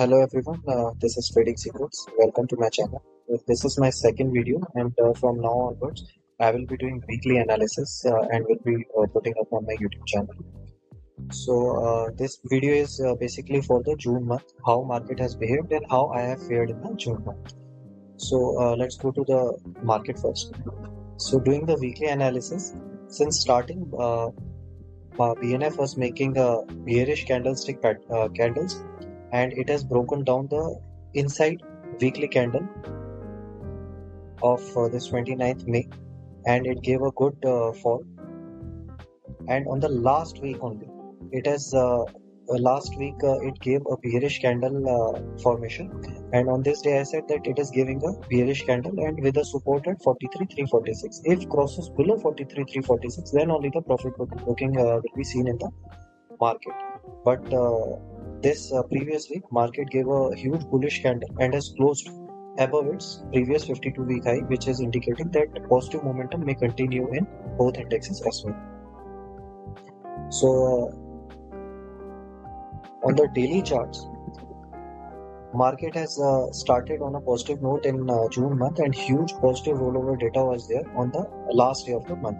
Hello everyone, uh, this is Trading Secrets. Welcome to my channel. Uh, This is my second video, and uh, from now onwards, I will be doing weekly analysis uh, and will be uh, putting up on my YouTube channel. So uh, this video is basically for the June month, how market has behaved and how I have fared in the June month. So let's go to the market first. So doing the weekly analysis, since starting, BNF was making a bearish candlestick pat- candles and it has broken down the inside weekly candle of uh, this 29th May and it gave a good uh, fall. And on the last week only it has uh, uh, last week uh, it gave a bearish candle uh, formation. And on this day I said that it is giving a bearish candle and with a support at 43,346 if crosses below 43,346 then only the profit booking will be seen in the market. But this uh, previous week market gave a huge bullish candle and has closed above its previous 52 week high which is indicating that positive momentum may continue in both indexes as well. So uh, on the daily charts market has uh, started on a positive note in uh, june month and huge positive rollover data was there on the last day of the month.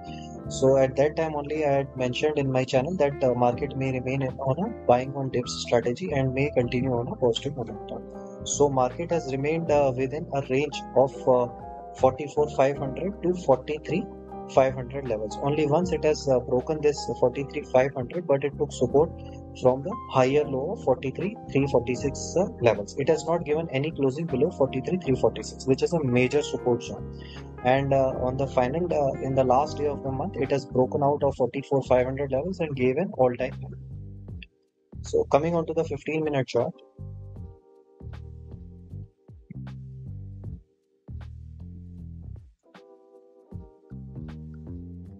So at that time only i had mentioned in my channel that uh, market may remain in- on a buying on dips strategy and may continue on a positive momentum. So market has remained uh, within a range of uh, 44500 to 43500 levels. Only once it has broken this 43500 but it took support from the higher low of 43 346 uh, levels. It has not given any closing below 43 346 which is a major support zone. And uh, on the final uh, in the last day of the month it has broken out of 44 500 levels and gave an all time high. So coming on to the 15 minute chart.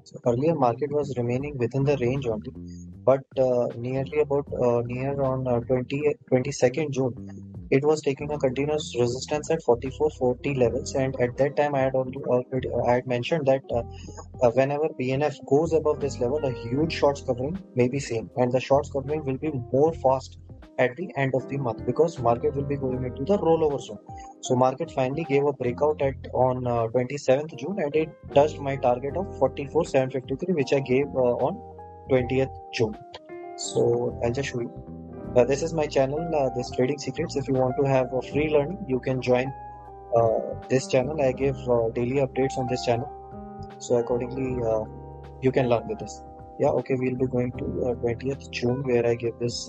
So earlier market was remaining within the range only but uh, nearly about uh, near on uh, 20 22nd june it was taking a continuous resistance at 4440 levels. And at that time i had already, i had mentioned that uh, uh, whenever bnf goes above this level a huge shorts covering may be seen. And the shorts covering will be more fast at the end of the month because market will be going into the rollover zone. So market finally gave a breakout at on uh, 27th june and it touched my target of 44753 which i gave on 20th june. So i'll just show you. Uh, this is my channel uh, this trading secrets. If you want to have a free learning you can join uh, this channel. I give uh, daily updates on this channel. So accordingly uh, you can learn with this. Yeah okay we'll be going to uh, 20th june where i give this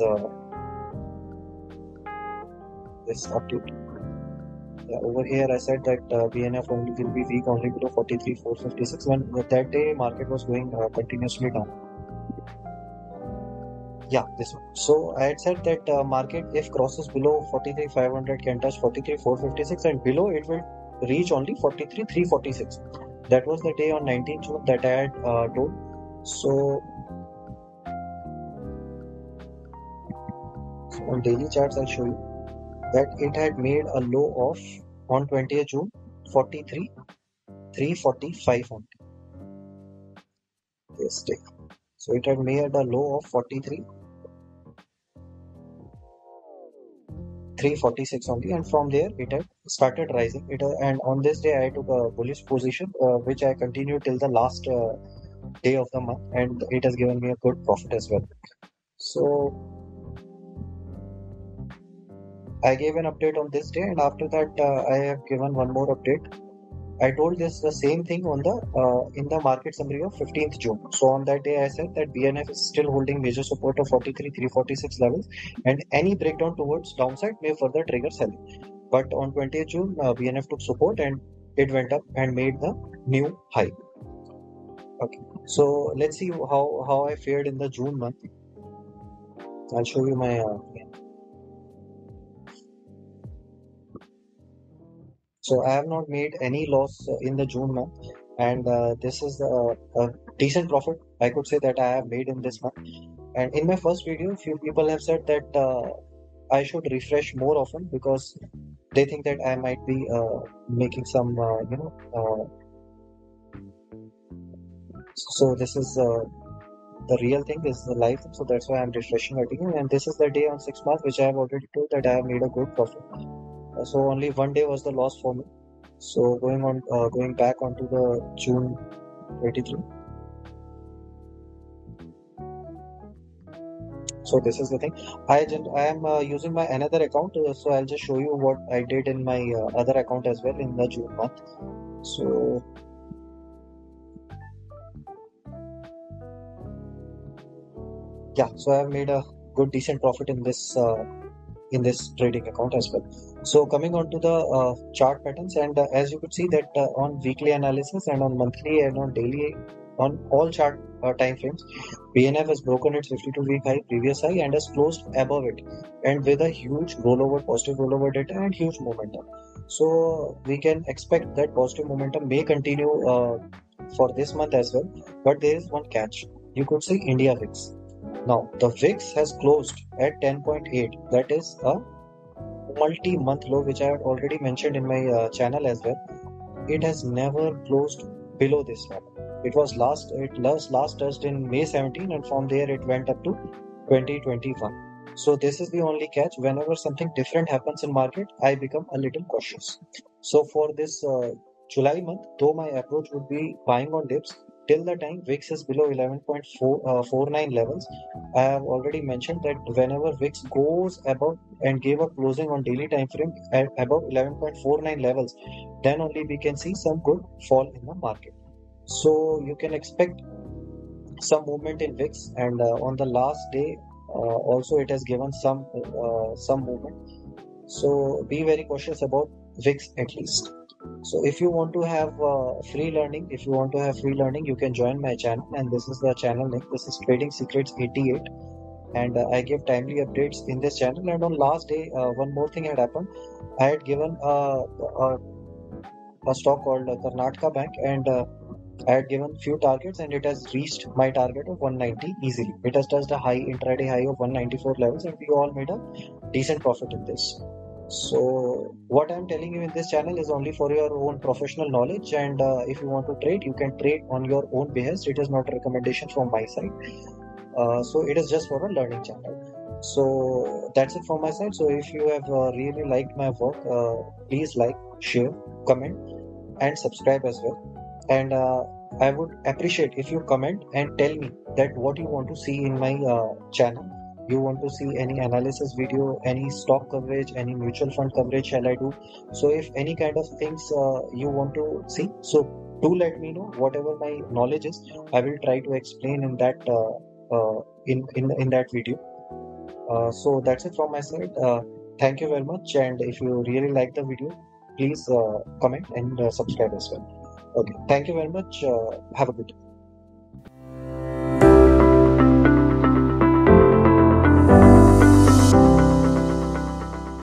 this update. Yeah, over here i said that uh, bnf only will be weak only below 43 456 when that day market was going uh, continuously down yeah this one. So i had said that uh, market if crosses below 43 500 can touch 43 456 and below it will reach only 43 346 that was the day on 19th june that i had uh, told. So, on daily charts i'll show you that it had made a low of on 20th june 43 345 only yes take so it had made a low of 43 346 only and from there it had started rising. It uh, and on this day i took a bullish position uh, which i continued till the last uh, day of the month and it has given me a good profit as well. So i gave an update on this day and after that uh, i have given one more update i told this the same thing on the uh, in the market summary of 15th june. So on that day i said that bnf is still holding major support of 43 346 levels and any breakdown towards downside may further trigger selling. But on 20th june uh, bnf took support and it went up and made the new high. Okay. So let's see how how i fared in the june month. I'll show you my uh, so i have not made any loss uh, in the june month. And uh, this is uh, a decent profit i could say that i have made in this month. And in my first video few people have said that uh, i should refresh more often because they think that i might be uh, making some uh, you know so this is the real thing this is the thing so that's why i'm refreshing again. And this is the day on 6 march which i have already told that i have made a good profit so only one day was the loss for me. So going on uh, going back onto the june 83 so this is the thing. I i am uh, using my another account uh, so i'll just show you what i did in my uh, other account as well in the june month. So yeah so i've made a good decent profit in this uh, in this trading account as well so coming on to the uh, chart patterns and uh, as you could see that on weekly analysis and on monthly and on daily on all chart uh, time frames. BNF has broken its 52 week high previous high and has closed above it and with a huge rollover, positive rollover data and huge momentum. So we can expect that positive momentum may continue uh, for this month as well. But there is one catch. You could see India VIX. Now the VIX has closed at 10.8. That is a multi-month low, which I had already mentioned in my uh, channel as well. It has never closed below this level it was last it was last touched in May 17 and from there it went up to 2021. So this is the only catch. Whenever something different happens in market, I become a little cautious. So for this uh, July month, though my approach would be buying on dips till the time VIX is below 11.49 uh, levels. I have already mentioned that whenever VIX goes above and gave a closing on daily time frame at above 11.49 levels, then only we can see some good fall in the market. So you can expect some movement in VIX, and uh, on the last day, uh, also it has given some uh, some movement. So be very cautious about VIX at least. So if you want to have uh, free learning, if you want to have free learning, you can join my channel, and this is the channel link. This is Trading Secrets 88 and uh, I give timely updates in this channel. And on last day, uh, one more thing had happened. I had given a, a, a stock called Karnataka Bank, and uh, I had given few targets and it has reached my target of 190 easily. It has touched a high intraday high of 194 levels and we all made a decent profit in this. So what I'm telling you in this channel is only for your own professional knowledge and uh, if you want to trade, you can trade on your own behest. It is not a recommendation from my side. Uh, so it is just for a learning channel. So that's it from my side. So if you have uh, really liked my work, uh, please like, share, comment and subscribe as well and uh, i would appreciate if you comment and tell me that what you want to see in my uh, channel you want to see any analysis video any stock coverage any mutual fund coverage shall i do so if any kind of things uh, you want to see so do let me know whatever my knowledge is i will try to explain in that uh, uh, in, in in that video uh, so that's it from my side thank you very much and if you really like the video please comment and subscribe as well Okay. Thank you very much. Uh, have a good day.